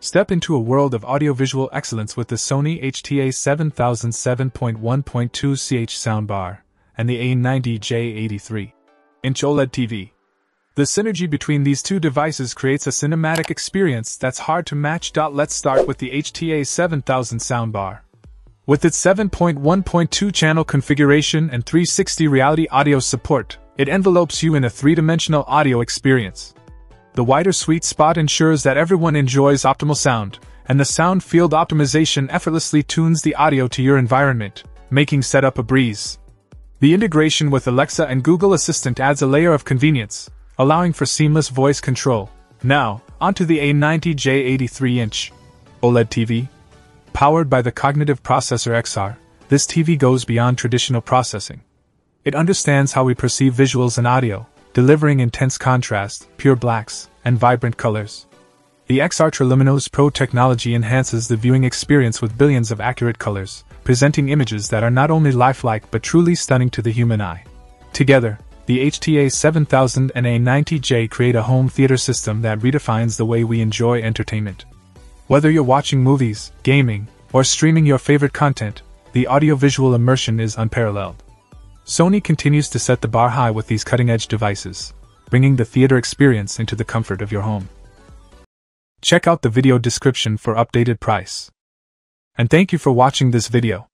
Step into a world of audiovisual excellence with the Sony HTA 7007.1.2 CH soundbar and the A90J83 inch OLED TV. The synergy between these two devices creates a cinematic experience that's hard to match. Let's start with the HTA 7000 soundbar. With its 7.1.2 channel configuration and 360 reality audio support, it envelopes you in a three dimensional audio experience. The wider sweet spot ensures that everyone enjoys optimal sound, and the sound field optimization effortlessly tunes the audio to your environment, making setup a breeze. The integration with Alexa and Google Assistant adds a layer of convenience, allowing for seamless voice control. Now, onto the A90J 83 inch OLED TV. Powered by the cognitive processor XR, this TV goes beyond traditional processing. It understands how we perceive visuals and audio, delivering intense contrast, pure blacks, and vibrant colors. The XR Triluminos Pro technology enhances the viewing experience with billions of accurate colors, presenting images that are not only lifelike but truly stunning to the human eye. Together, the HTA 7000 and A90J create a home theater system that redefines the way we enjoy entertainment. Whether you're watching movies, gaming, or streaming your favorite content, the audiovisual immersion is unparalleled. Sony continues to set the bar high with these cutting edge devices, bringing the theater experience into the comfort of your home. Check out the video description for updated price. And thank you for watching this video.